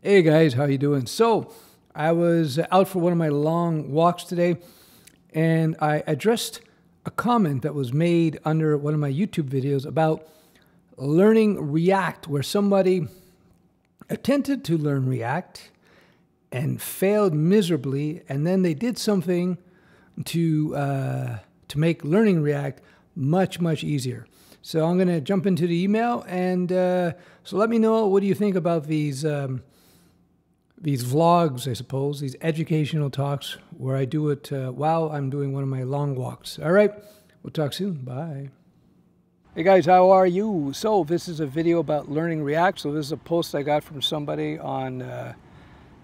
Hey guys, how you doing? So, I was out for one of my long walks today and I addressed a comment that was made under one of my YouTube videos about learning React where somebody attempted to learn React and failed miserably and then they did something to uh, to make learning React much much easier. So I'm going to jump into the email and uh, so let me know what do you think about these um, these vlogs, I suppose, these educational talks where I do it uh, while I'm doing one of my long walks. All right, we'll talk soon. Bye. Hey guys, how are you? So this is a video about learning React. So this is a post I got from somebody on uh,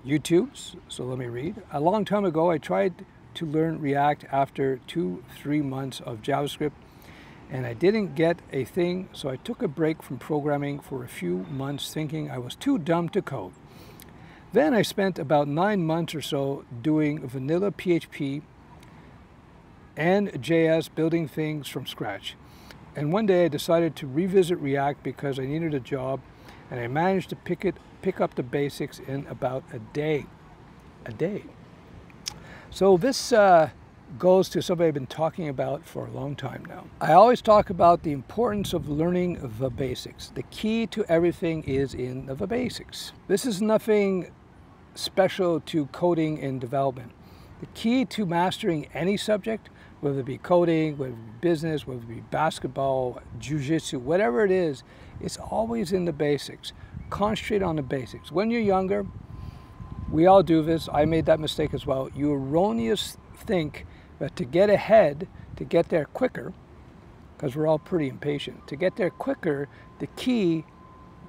YouTube. So let me read. A long time ago, I tried to learn React after two, three months of JavaScript and I didn't get a thing. So I took a break from programming for a few months thinking I was too dumb to code. Then I spent about nine months or so doing vanilla PHP and JS building things from scratch. And one day I decided to revisit React because I needed a job and I managed to pick it pick up the basics in about a day. A day. So this uh, goes to something I've been talking about for a long time now. I always talk about the importance of learning the basics. The key to everything is in the basics. This is nothing special to coding and development. The key to mastering any subject, whether it be coding, whether it be business, whether it be basketball, jujitsu, whatever it is, it's always in the basics. Concentrate on the basics. When you're younger, we all do this. I made that mistake as well. You erroneous think that to get ahead, to get there quicker, because we're all pretty impatient, to get there quicker, the key,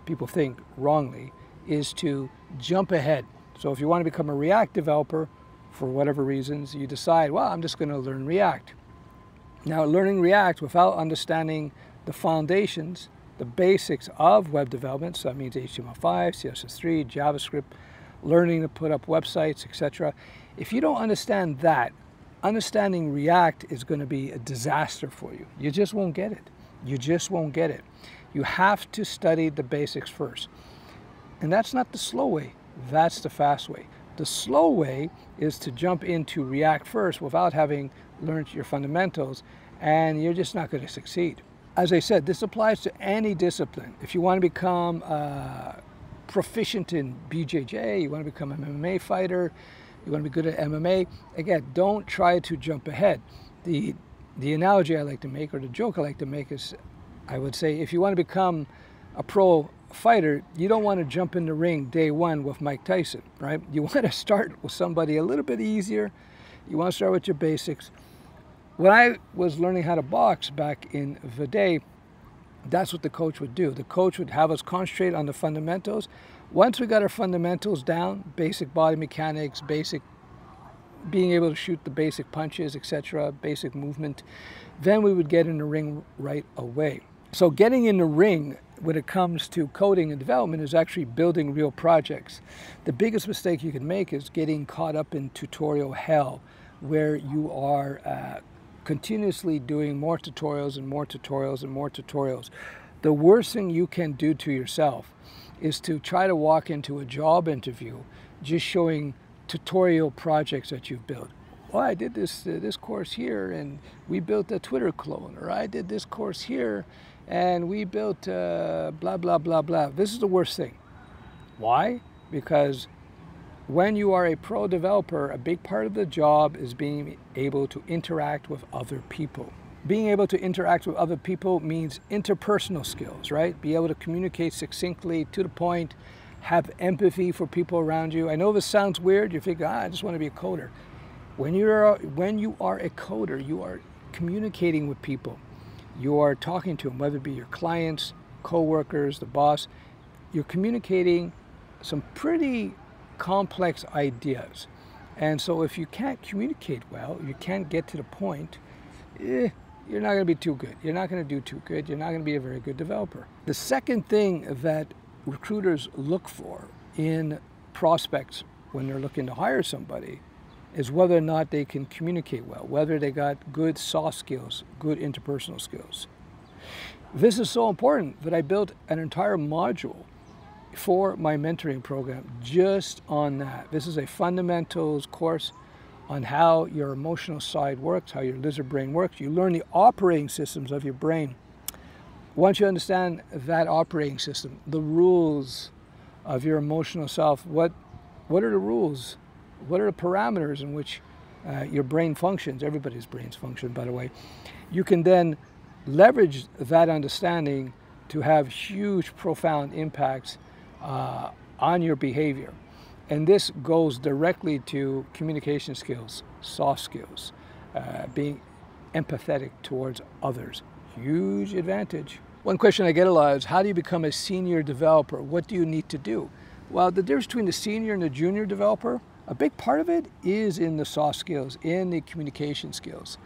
people think wrongly, is to jump ahead. So if you want to become a React developer, for whatever reasons, you decide, well, I'm just going to learn React. Now, learning React without understanding the foundations, the basics of web development, so that means HTML5, CSS3, JavaScript, learning to put up websites, etc. If you don't understand that, understanding React is going to be a disaster for you. You just won't get it. You just won't get it. You have to study the basics first. And that's not the slow way. That's the fast way. The slow way is to jump into React first without having learned your fundamentals, and you're just not going to succeed. As I said, this applies to any discipline. If you want to become uh, proficient in BJJ, you want to become an MMA fighter, you want to be good at MMA, again, don't try to jump ahead. The, the analogy I like to make, or the joke I like to make is, I would say, if you want to become a pro fighter, you don't want to jump in the ring day one with Mike Tyson, right? You want to start with somebody a little bit easier. You want to start with your basics. When I was learning how to box back in the day, that's what the coach would do. The coach would have us concentrate on the fundamentals. Once we got our fundamentals down, basic body mechanics, basic being able to shoot the basic punches, etc., basic movement, then we would get in the ring right away. So getting in the ring when it comes to coding and development is actually building real projects. The biggest mistake you can make is getting caught up in tutorial hell, where you are uh, continuously doing more tutorials and more tutorials and more tutorials. The worst thing you can do to yourself is to try to walk into a job interview just showing tutorial projects that you've built. Well, I did this uh, this course here, and we built a Twitter clone, or I did this course here, and we built uh, blah, blah, blah, blah. This is the worst thing. Why? Because when you are a pro developer, a big part of the job is being able to interact with other people. Being able to interact with other people means interpersonal skills, right? Be able to communicate succinctly, to the point, have empathy for people around you. I know this sounds weird. You think, ah, I just want to be a coder. When, you're, when you are a coder, you are communicating with people you are talking to them, whether it be your clients, co-workers, the boss, you're communicating some pretty complex ideas. And so if you can't communicate well, you can't get to the point, eh, you're not going to be too good. You're not going to do too good. You're not going to be a very good developer. The second thing that recruiters look for in prospects when they're looking to hire somebody is whether or not they can communicate well, whether they got good soft skills, good interpersonal skills. This is so important that I built an entire module for my mentoring program just on that. This is a fundamentals course on how your emotional side works, how your lizard brain works. You learn the operating systems of your brain. Once you understand that operating system, the rules of your emotional self, what, what are the rules? What are the parameters in which uh, your brain functions? Everybody's brains function, by the way. You can then leverage that understanding to have huge, profound impacts uh, on your behavior. And this goes directly to communication skills, soft skills, uh, being empathetic towards others. Huge advantage. One question I get a lot is how do you become a senior developer? What do you need to do? Well, the difference between the senior and the junior developer, a big part of it is in the soft skills, in the communication skills.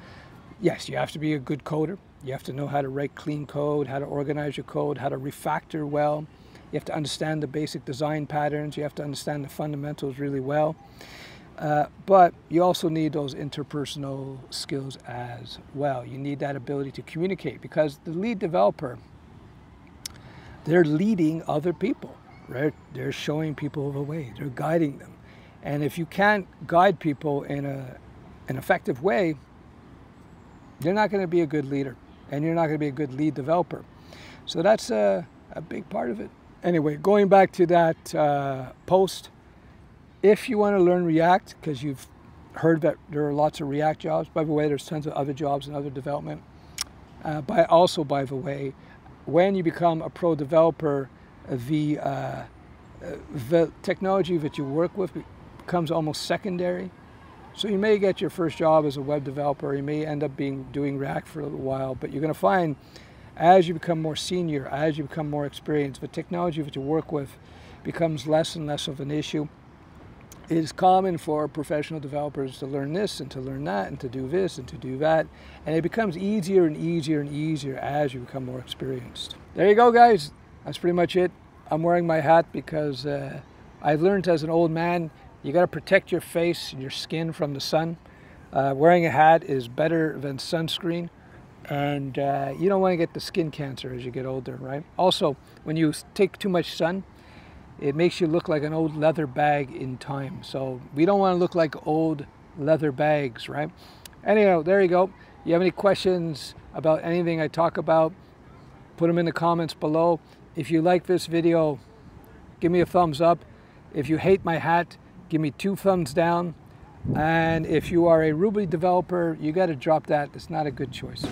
Yes, you have to be a good coder. You have to know how to write clean code, how to organize your code, how to refactor well. You have to understand the basic design patterns. You have to understand the fundamentals really well. Uh, but you also need those interpersonal skills as well. You need that ability to communicate because the lead developer, they're leading other people, right? They're showing people the way, they're guiding them. And if you can't guide people in a, an effective way, you're not going to be a good leader and you're not going to be a good lead developer. So that's a, a big part of it. Anyway, going back to that uh, post, if you want to learn React, because you've heard that there are lots of React jobs, by the way, there's tons of other jobs and other development. Uh, by also, by the way, when you become a pro developer, the uh, the technology that you work with becomes almost secondary. So you may get your first job as a web developer, you may end up being doing React for a little while, but you're going to find as you become more senior, as you become more experienced, the technology that you work with becomes less and less of an issue. It is common for professional developers to learn this and to learn that and to do this and to do that. And it becomes easier and easier and easier as you become more experienced. There you go, guys. That's pretty much it. I'm wearing my hat because uh, I've learned as an old man, you got to protect your face and your skin from the sun. Uh, wearing a hat is better than sunscreen and uh, you don't want to get the skin cancer as you get older, right? Also, when you take too much sun, it makes you look like an old leather bag in time. So we don't want to look like old leather bags, right? Anyhow, there you go. You have any questions about anything I talk about, put them in the comments below. If you like this video, give me a thumbs up. If you hate my hat, give me two thumbs down. And if you are a Ruby developer, you got to drop that. It's not a good choice.